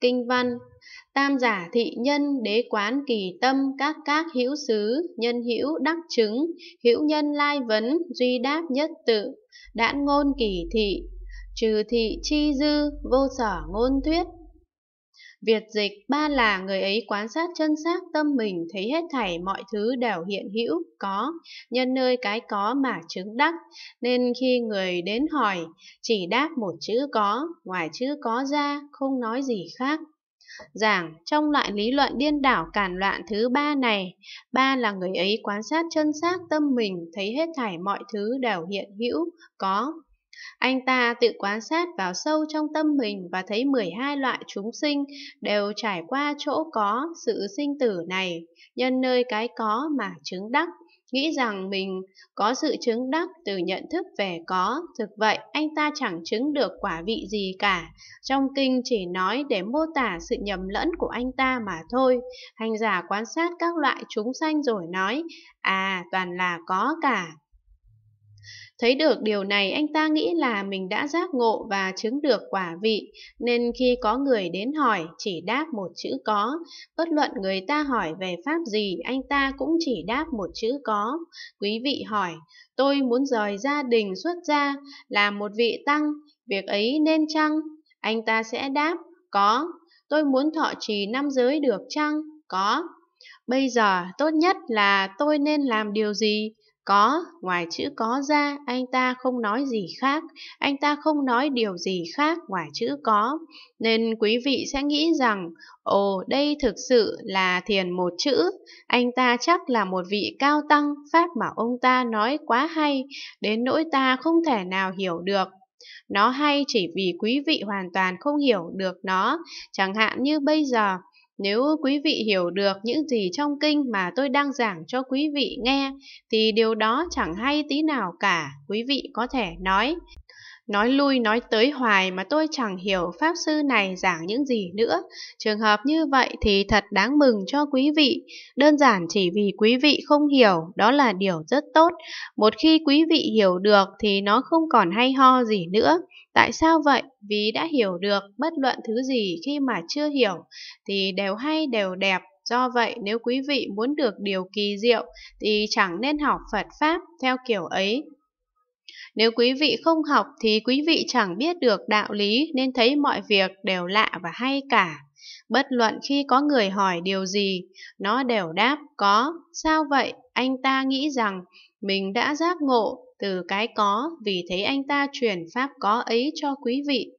Kinh văn, Tam giả thị nhân, đế quán kỳ tâm, các các hữu xứ, nhân hữu đắc chứng, hữu nhân lai vấn, duy đáp nhất tự đãn ngôn kỳ thị, trừ thị chi dư, vô sở ngôn thuyết. Việt dịch ba là người ấy quan sát chân xác tâm mình thấy hết thảy mọi thứ đều hiện hữu, có, nhân nơi cái có mà chứng đắc, nên khi người đến hỏi, chỉ đáp một chữ có, ngoài chữ có ra, không nói gì khác. Giảng trong loại lý luận điên đảo cản loạn thứ ba này, ba là người ấy quan sát chân xác tâm mình thấy hết thảy mọi thứ đều hiện hữu, có, anh ta tự quan sát vào sâu trong tâm mình và thấy 12 loại chúng sinh đều trải qua chỗ có sự sinh tử này, nhân nơi cái có mà chứng đắc, nghĩ rằng mình có sự chứng đắc từ nhận thức về có. Thực vậy, anh ta chẳng chứng được quả vị gì cả. Trong kinh chỉ nói để mô tả sự nhầm lẫn của anh ta mà thôi. Hành giả quan sát các loại chúng sanh rồi nói, à, toàn là có cả. Thấy được điều này anh ta nghĩ là mình đã giác ngộ và chứng được quả vị, nên khi có người đến hỏi chỉ đáp một chữ có, bất luận người ta hỏi về pháp gì anh ta cũng chỉ đáp một chữ có. Quý vị hỏi, tôi muốn rời gia đình xuất gia, làm một vị tăng, việc ấy nên chăng? Anh ta sẽ đáp, có. Tôi muốn thọ trì năm giới được chăng? Có. Bây giờ tốt nhất là tôi nên làm điều gì? Có, ngoài chữ có ra, anh ta không nói gì khác, anh ta không nói điều gì khác ngoài chữ có. Nên quý vị sẽ nghĩ rằng, ồ đây thực sự là thiền một chữ, anh ta chắc là một vị cao tăng, pháp mà ông ta nói quá hay, đến nỗi ta không thể nào hiểu được. Nó hay chỉ vì quý vị hoàn toàn không hiểu được nó, chẳng hạn như bây giờ, nếu quý vị hiểu được những gì trong kinh mà tôi đang giảng cho quý vị nghe, thì điều đó chẳng hay tí nào cả, quý vị có thể nói. Nói lui nói tới hoài mà tôi chẳng hiểu Pháp Sư này giảng những gì nữa. Trường hợp như vậy thì thật đáng mừng cho quý vị. Đơn giản chỉ vì quý vị không hiểu, đó là điều rất tốt. Một khi quý vị hiểu được thì nó không còn hay ho gì nữa. Tại sao vậy? Vì đã hiểu được bất luận thứ gì khi mà chưa hiểu thì đều hay đều đẹp. Do vậy nếu quý vị muốn được điều kỳ diệu thì chẳng nên học Phật Pháp theo kiểu ấy. Nếu quý vị không học thì quý vị chẳng biết được đạo lý nên thấy mọi việc đều lạ và hay cả. Bất luận khi có người hỏi điều gì, nó đều đáp có. Sao vậy? Anh ta nghĩ rằng mình đã giác ngộ từ cái có vì thế anh ta truyền pháp có ấy cho quý vị.